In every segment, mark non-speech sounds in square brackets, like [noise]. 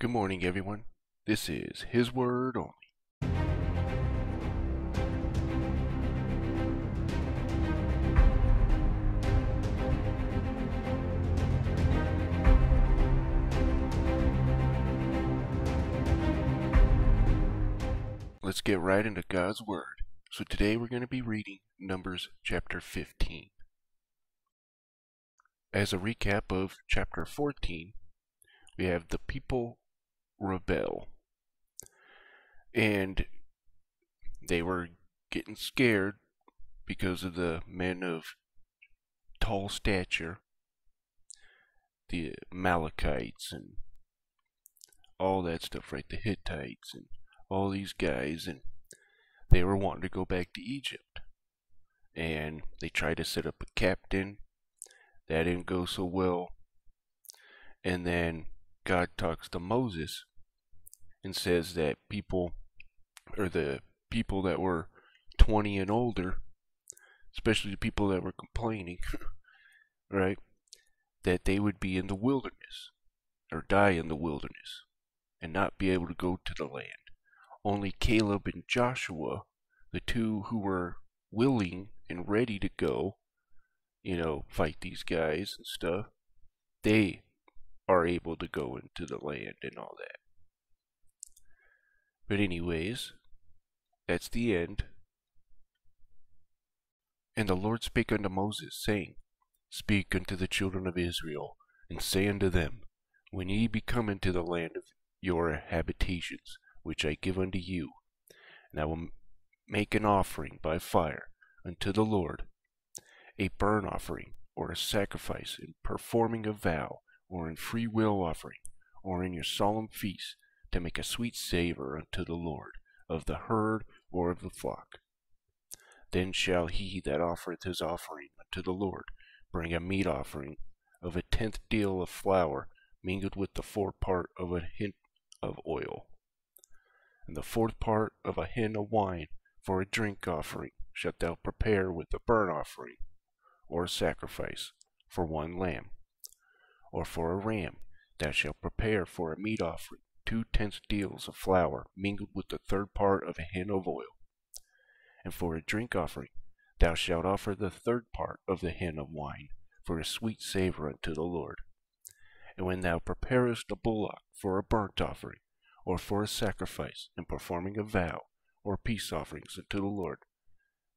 Good morning, everyone. This is His Word Only. Let's get right into God's Word. So today we're going to be reading Numbers chapter 15. As a recap of chapter 14, we have the people rebel. And they were getting scared because of the men of tall stature, the Amalekites, and all that stuff, right? The Hittites, and all these guys, and they were wanting to go back to Egypt. And they tried to set up a captain. That didn't go so well. And then God talks to Moses and says that people, or the people that were 20 and older, especially the people that were complaining, [laughs] right, that they would be in the wilderness or die in the wilderness and not be able to go to the land. Only Caleb and Joshua, the two who were willing and ready to go, you know, fight these guys and stuff, they are able to go into the land and all that. But anyways, that's the end. And the Lord spake unto Moses, saying, Speak unto the children of Israel, and say unto them, When ye be come into the land of your habitations, which I give unto you, and I will make an offering by fire unto the Lord, a burnt offering, or a sacrifice, in performing a vow, or in free will offering, or in your solemn feast, to make a sweet savor unto the Lord, of the herd or of the flock. Then shall he that offereth his offering unto the Lord bring a meat offering of a tenth deal of flour mingled with the fourth part of a hin of oil, and the fourth part of a hin of wine for a drink offering shalt thou prepare with a burnt offering, or a sacrifice, for one lamb, or for a ram thou shalt prepare for a meat offering two tenth deals of flour mingled with the third part of a hin of oil. And for a drink offering thou shalt offer the third part of the hin of wine for a sweet savour unto the Lord. And when thou preparest a bullock for a burnt offering, or for a sacrifice, in performing a vow, or peace offerings unto the Lord,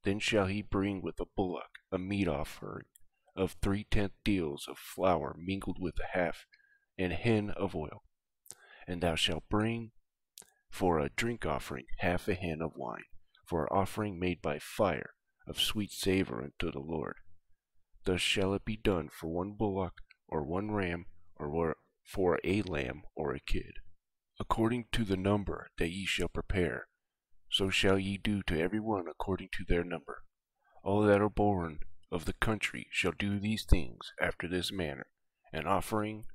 then shall he bring with the bullock a meat offering of three tenth deals of flour mingled with a half an hin of oil and thou shalt bring for a drink offering half a hin of wine, for an offering made by fire of sweet savour unto the Lord. Thus shall it be done for one bullock, or one ram, or for a lamb, or a kid. According to the number that ye shall prepare, so shall ye do to every one according to their number. All that are born of the country shall do these things after this manner, an offering,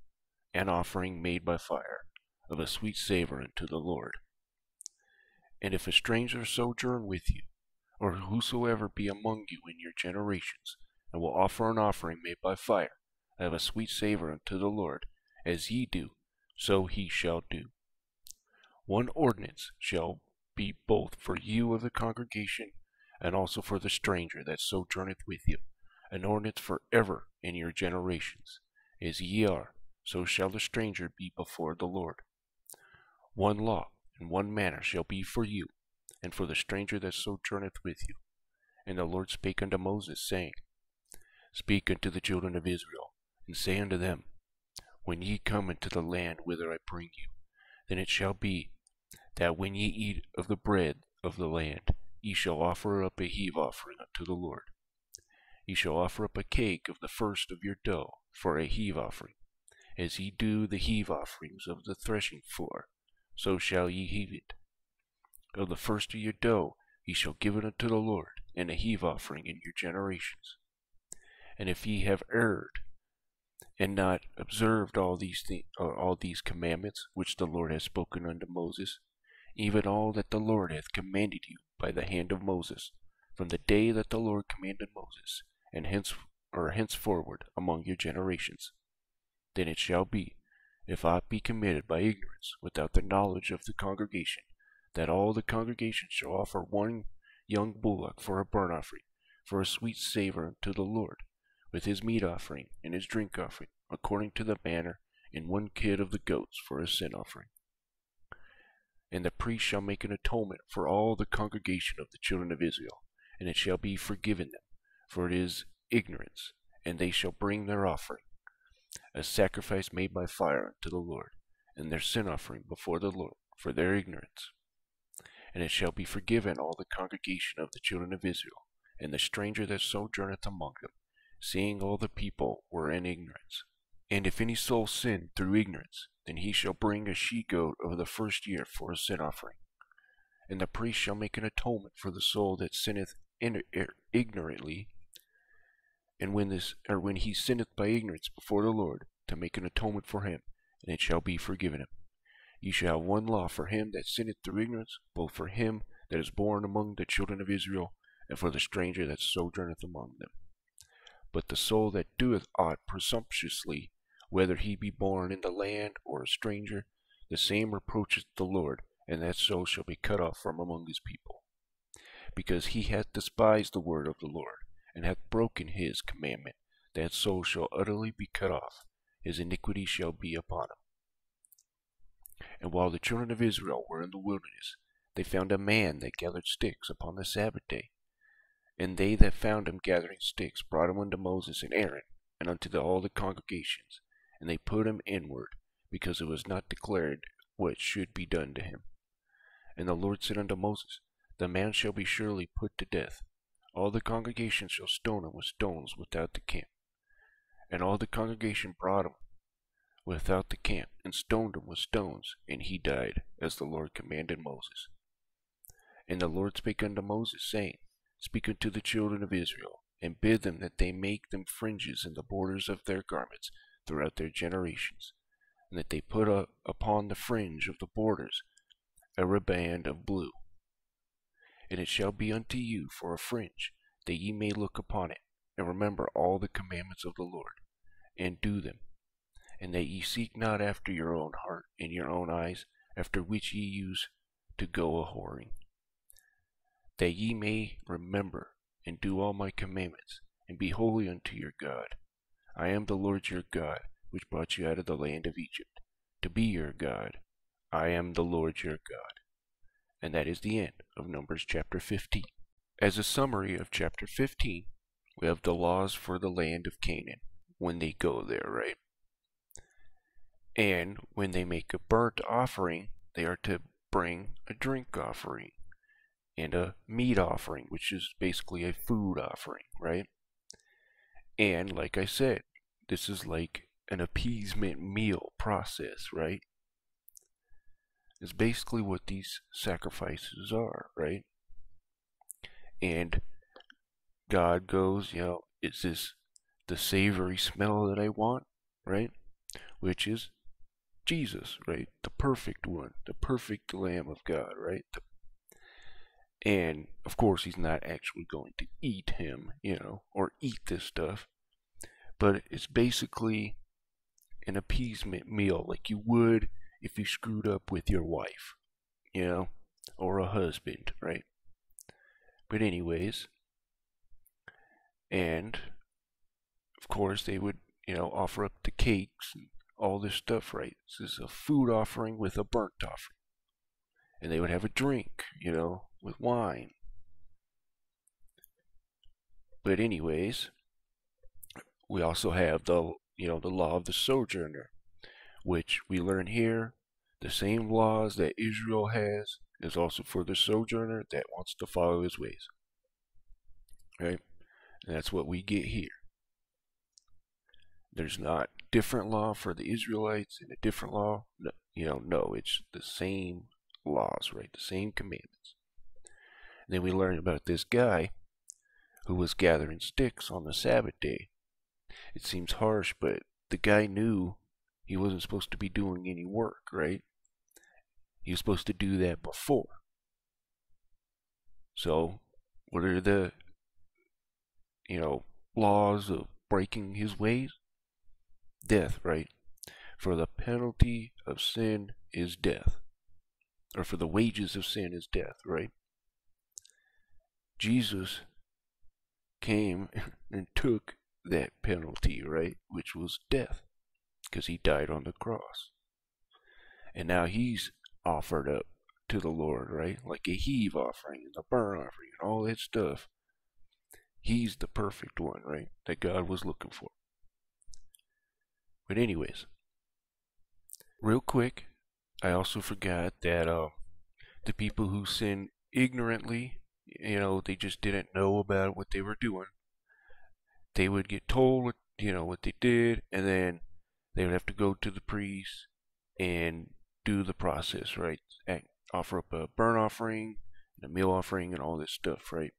an offering made by fire, of a sweet savour unto the Lord. And if a stranger sojourn with you, or whosoever be among you in your generations, and will offer an offering made by fire, of a sweet savour unto the Lord, as ye do, so he shall do. One ordinance shall be both for you of the congregation, and also for the stranger that sojourneth with you, an ordinance for ever in your generations. As ye are, so shall the stranger be before the Lord. One law and one manner shall be for you, and for the stranger that sojourneth with you. And the Lord spake unto Moses, saying, Speak unto the children of Israel, and say unto them, When ye come into the land whither I bring you, then it shall be that when ye eat of the bread of the land, ye shall offer up a heave offering unto the Lord. Ye shall offer up a cake of the first of your dough for a heave offering, as ye do the heave offerings of the threshing floor so shall ye heave it. Of the first of your dough ye shall give it unto the Lord, and a heave offering in your generations. And if ye have erred, and not observed all these th- uh, all these commandments which the Lord has spoken unto Moses, even all that the Lord hath commanded you by the hand of Moses, from the day that the Lord commanded Moses, and hence or henceforward among your generations, then it shall be if aught be committed by ignorance without the knowledge of the congregation, that all the congregation shall offer one young bullock for a burnt offering, for a sweet savor unto the Lord, with his meat offering and his drink offering, according to the manner, and one kid of the goats for a sin offering. And the priest shall make an atonement for all the congregation of the children of Israel, and it shall be forgiven them, for it is ignorance, and they shall bring their offering, a sacrifice made by fire unto the Lord, and their sin offering before the Lord, for their ignorance. And it shall be forgiven all the congregation of the children of Israel, and the stranger that sojourneth among them, seeing all the people were in ignorance. And if any soul sin through ignorance, then he shall bring a she goat of the first year for a sin offering. And the priest shall make an atonement for the soul that sinneth er, ignorantly, and when this or when he sinneth by ignorance before the Lord, to make an atonement for him, and it shall be forgiven him. Ye shall have one law for him that sinneth through ignorance, both for him that is born among the children of Israel, and for the stranger that sojourneth among them. But the soul that doeth aught presumptuously, whether he be born in the land or a stranger, the same reproacheth the Lord, and that soul shall be cut off from among his people. Because he hath despised the word of the Lord, and hath broken his commandment, that soul shall utterly be cut off, his iniquity shall be upon him. And while the children of Israel were in the wilderness, they found a man that gathered sticks upon the Sabbath day. And they that found him gathering sticks brought him unto Moses and Aaron, and unto the, all the congregations, and they put him inward, because it was not declared what should be done to him. And the Lord said unto Moses, The man shall be surely put to death. All the congregation shall stone him with stones without the camp. And all the congregation brought him without the camp, and stoned him with stones, and he died, as the Lord commanded Moses. And the Lord spake unto Moses, saying, Speak unto the children of Israel, and bid them that they make them fringes in the borders of their garments throughout their generations, and that they put upon the fringe of the borders a riband of blue. And it shall be unto you for a fringe, that ye may look upon it, and remember all the commandments of the Lord, and do them, and that ye seek not after your own heart and your own eyes, after which ye use to go a whoring that ye may remember and do all my commandments, and be holy unto your God. I am the Lord your God, which brought you out of the land of Egypt, to be your God. I am the Lord your God. And that is the end of Numbers chapter 15. As a summary of chapter 15, we have the laws for the land of Canaan when they go there, right? And when they make a burnt offering, they are to bring a drink offering and a meat offering, which is basically a food offering, right? And like I said, this is like an appeasement meal process, right? It's basically what these sacrifices are, right? And God goes, you know, is this the savory smell that I want, right? Which is Jesus, right? The perfect one, the perfect Lamb of God, right? The and of course, he's not actually going to eat him, you know, or eat this stuff. But it's basically an appeasement meal like you would if you screwed up with your wife, you know, or a husband, right? But, anyways, and of course, they would, you know, offer up the cakes and all this stuff, right? This is a food offering with a burnt offering. And they would have a drink, you know, with wine. But anyways, we also have the you know the law of the sojourner, which we learn here. The same laws that Israel has is also for the sojourner that wants to follow his ways. Right? And that's what we get here. There's not different law for the Israelites and a different law. No, you know, no, it's the same laws, right? The same commandments. And then we learn about this guy who was gathering sticks on the Sabbath day. It seems harsh, but the guy knew he wasn't supposed to be doing any work, right? He was supposed to do that before. So, what are the, you know, laws of breaking his ways? Death, right? For the penalty of sin is death. Or for the wages of sin is death, right? Jesus came [laughs] and took that penalty, right? Which was death. Because he died on the cross. And now he's offered up to the Lord, right? Like a heave offering and a burnt offering and all that stuff. He's the perfect one, right? That God was looking for. But anyways, real quick, I also forgot that uh, the people who sin ignorantly, you know, they just didn't know about what they were doing. They would get told what you know what they did, and then they would have to go to the priest and do the process, right? Act, offer up a burnt offering, and a meal offering, and all this stuff, right?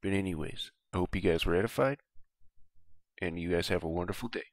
But anyways, I hope you guys were edified, and you guys have a wonderful day.